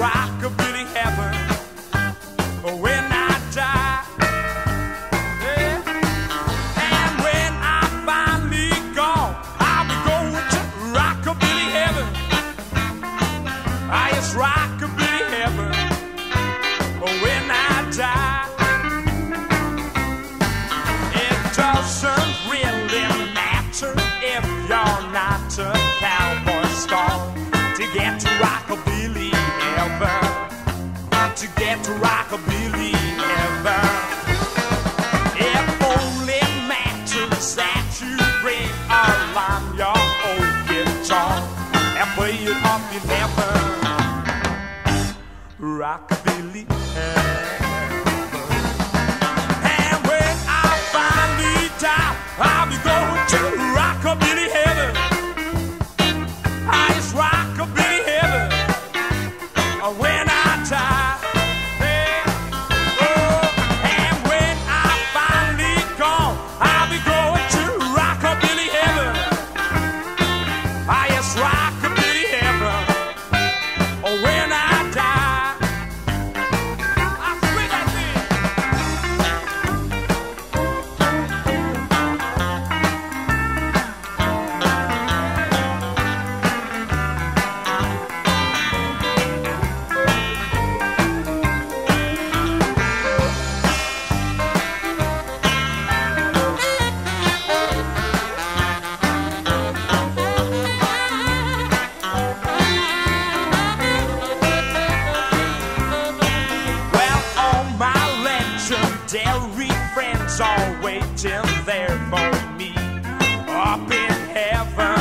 rockabilly heaven. When I die, yeah. and when I finally gone, I'll be going to rockabilly heaven. Highest rockabilly heaven. When I die, it doesn't really matter if you're not a cowboy star to get To get to rockabilly heaven, it only matters that you bring along your old guitar and play it. Rockabilly heaven. dairy friends all waiting there for me up in heaven,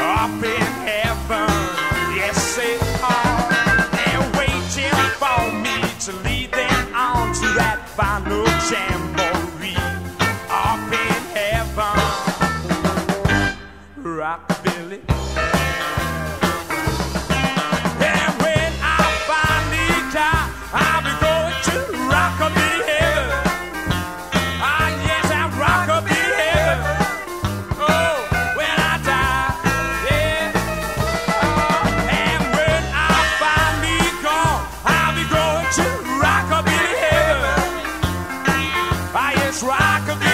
up in heaven. Yes, they are. They're waiting for me to lead them on to that final jam. Let's rock